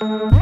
Bye.